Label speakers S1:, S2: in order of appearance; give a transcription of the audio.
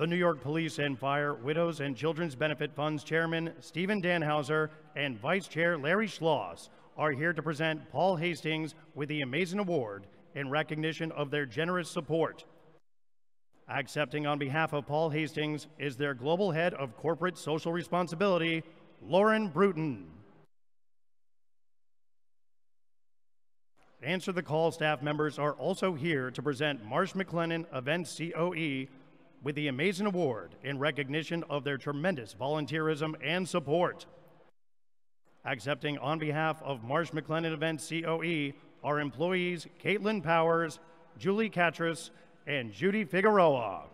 S1: The New York Police and Fire Widows and Children's Benefit Fund's Chairman Stephen Dannhauser and Vice Chair Larry Schloss are here to present Paul Hastings with the Amazing Award in recognition of their generous support. Accepting on behalf of Paul Hastings is their Global Head of Corporate Social Responsibility, Lauren Bruton. Answer the Call staff members are also here to present Marsh McLennan Events COE with the Amazing Award in recognition of their tremendous volunteerism and support. Accepting on behalf of Marsh McLennan Events COE are employees Caitlin Powers, Julie Catras, and Judy Figueroa.